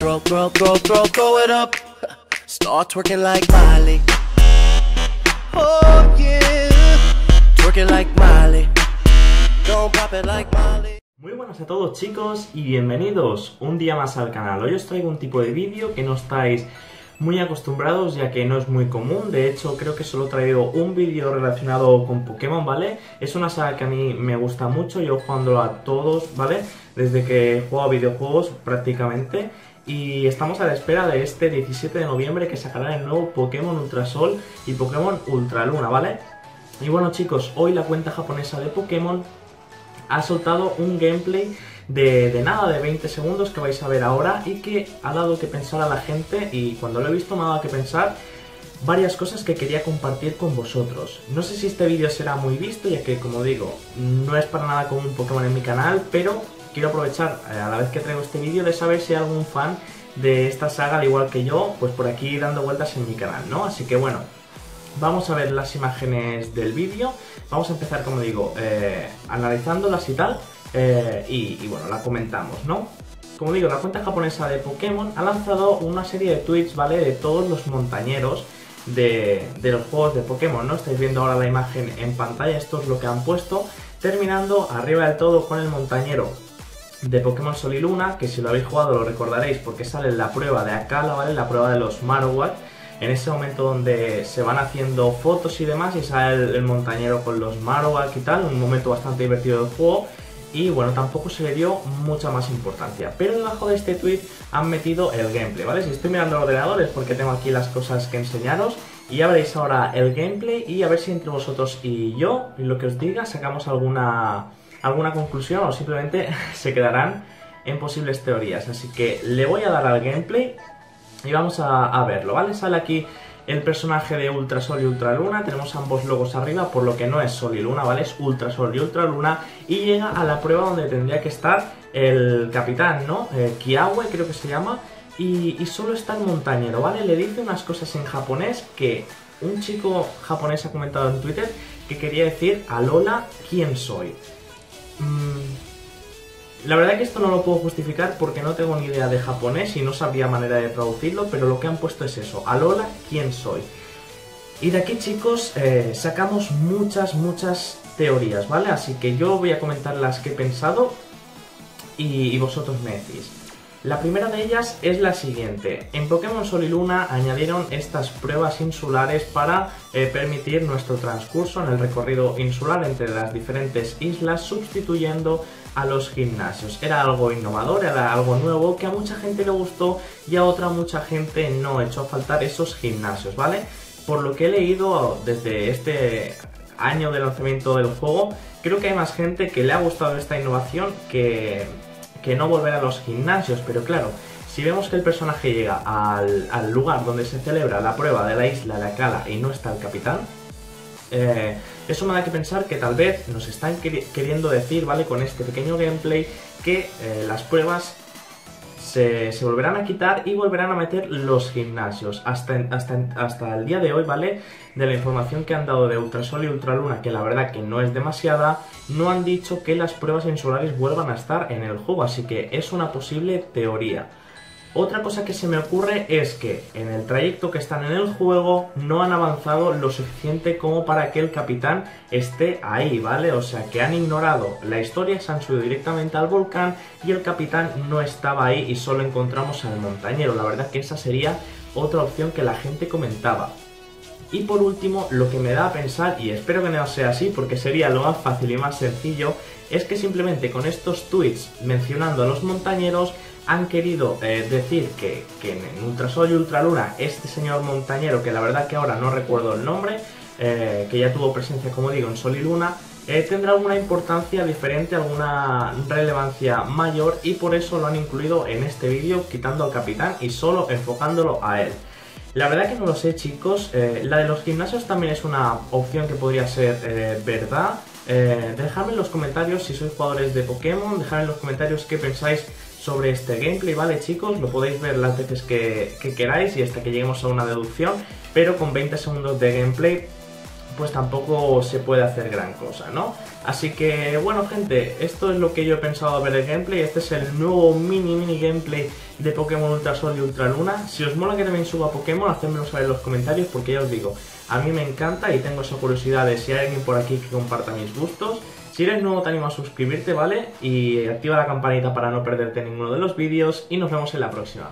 It up. Start like like. Muy buenas a todos chicos y bienvenidos un día más al canal. Hoy os traigo un tipo de vídeo que no estáis muy acostumbrados ya que no es muy común. De hecho creo que solo he traído un vídeo relacionado con Pokémon, ¿vale? Es una saga que a mí me gusta mucho, yo jugándolo a todos, ¿vale? Desde que juego a videojuegos prácticamente. Y estamos a la espera de este 17 de noviembre que sacará el nuevo Pokémon Ultrasol y Pokémon Ultraluna, ¿vale? Y bueno chicos, hoy la cuenta japonesa de Pokémon ha soltado un gameplay de, de, nada, de 20 segundos que vais a ver ahora y que ha dado que pensar a la gente y cuando lo he visto me ha dado que pensar varias cosas que quería compartir con vosotros. No sé si este vídeo será muy visto ya que como digo, no es para nada como un Pokémon en mi canal, pero quiero aprovechar eh, a la vez que traigo este vídeo de saber si hay algún fan de esta saga, al igual que yo, pues por aquí dando vueltas en mi canal, ¿no? Así que bueno, vamos a ver las imágenes del vídeo, vamos a empezar, como digo, eh, analizándolas y tal, eh, y, bueno, la comentamos, ¿no? Como digo, la cuenta japonesa de Pokémon ha lanzado una serie de tweets, ¿vale? De todos los montañeros de, de los juegos de Pokémon, ¿no? Estáis viendo ahora la imagen en pantalla, esto es lo que han puesto, terminando arriba del todo con el montañero de Pokémon Sol y Luna, que si lo habéis jugado lo recordaréis porque sale la prueba de Akala, ¿vale? La prueba de los Marowak, en ese momento donde se van haciendo fotos y demás y sale el, montañero con los Marowak y tal, un momento bastante divertido del juego y bueno, tampoco se le dio mucha más importancia. Pero debajo de este tweet han metido el gameplay, ¿vale? Si estoy mirando el ordenador es porque tengo aquí las cosas que enseñaros y ya ahora el gameplay y a ver si entre vosotros y yo, lo que os diga, sacamos alguna alguna conclusión o simplemente se quedarán en posibles teorías. Así que le voy a dar al gameplay y vamos a, verlo, ¿vale? Sale aquí el personaje de Ultrasol y Ultraluna, tenemos ambos logos arriba, por lo que no es Sol y Luna, ¿vale? Es Ultrasol y Ultraluna y llega a la prueba donde tendría que estar el capitán, ¿no? Eh, Kiawe creo que se llama y, y solo está el montañero, ¿vale? Le dice unas cosas en japonés que un chico japonés ha comentado en Twitter que quería decir Alola, ¿quién soy? Mm, la verdad que esto no lo puedo justificar porque no tengo ni idea de japonés y no sabría manera de traducirlo, pero lo que han puesto es eso, Alola, ¿quién soy? Y de aquí chicos eh, sacamos muchas, muchas teorías, ¿vale? Así que yo voy a comentar las que he pensado y, y vosotros me decís. La primera de ellas es la siguiente. En Pokémon Sol y Luna añadieron estas pruebas insulares para eh, permitir nuestro transcurso en el recorrido insular entre las diferentes islas sustituyendo a los gimnasios. Era algo innovador, era algo nuevo que a mucha gente le gustó y a otra mucha gente no echó a faltar esos gimnasios, ¿vale? Por lo que he leído desde este año de lanzamiento del juego, creo que hay más gente que le ha gustado esta innovación que que no volver a los gimnasios, pero claro, si vemos que el personaje llega al, lugar donde se celebra la prueba de la isla de Akala y no está el capitán, eh, eso me da que pensar que tal vez nos están queriendo decir, ¿vale? Con este pequeño gameplay, que eh, las pruebas se, volverán a quitar y volverán a meter los gimnasios. Hasta, hasta, hasta el día de hoy, ¿vale? De la información que han dado de Ultrasol y Ultraluna, que la verdad que no es demasiada, no han dicho que las pruebas insulares vuelvan a estar en el juego, así que es una posible teoría. Otra cosa que se me ocurre es que en el trayecto que están en el juego no han avanzado lo suficiente como para que el capitán esté ahí, ¿vale? O sea, que han ignorado la historia, se han subido directamente al volcán y el capitán no estaba ahí y solo encontramos al montañero. La verdad que esa sería otra opción que la gente comentaba. Y por último, lo que me da a pensar, y espero que no sea así porque sería lo más fácil y más sencillo, es que simplemente con estos tweets mencionando a los montañeros han querido eh, decir que, que, en Ultrasol y Ultraluna este señor montañero, que la verdad que ahora no recuerdo el nombre, eh, que ya tuvo presencia, como digo, en Sol y Luna, eh, tendrá alguna importancia diferente, alguna relevancia mayor y por eso lo han incluido en este vídeo quitando al capitán y solo enfocándolo a él. La verdad que no lo sé chicos, eh, la de los gimnasios también es una opción que podría ser eh, verdad. Eh, dejadme en los comentarios si sois jugadores de Pokémon, dejadme en los comentarios qué pensáis sobre este gameplay, ¿vale chicos? Lo podéis ver las veces que, que queráis y hasta que lleguemos a una deducción, pero con 20 segundos de gameplay pues tampoco se puede hacer gran cosa, ¿no? Así que, bueno gente, esto es lo que yo he pensado ver el gameplay, este es el nuevo mini mini gameplay de Pokémon Ultra Sol y Ultra Luna. Si os mola que también suba Pokémon, hacedmelo saber en los comentarios porque ya os digo, a mí me encanta y tengo esa curiosidad de si hay alguien por aquí que comparta mis gustos. Si eres nuevo te animo a suscribirte, ¿vale? Y activa la campanita para no perderte ninguno de los vídeos y nos vemos en la próxima.